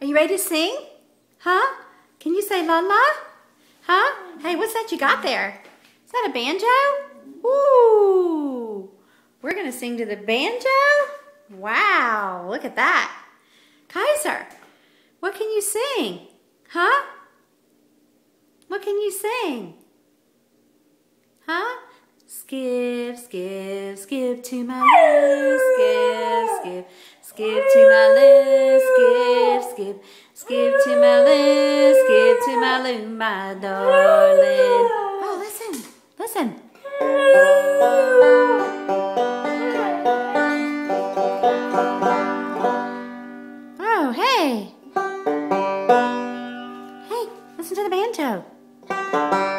Are you ready to sing? Huh? Can you say la la? Huh? Hey, what's that you got there? Is that a banjo? Ooh. We're going to sing to the banjo? Wow, look at that. Kyser, what can you sing? Huh? What can you sing? Huh? Skip, skip, skip to my skip, skip, skip to Skip to My Lou, skip to my Lou, my darling. Oh, listen, listen. Oh, hey. Hey, listen to the banjo.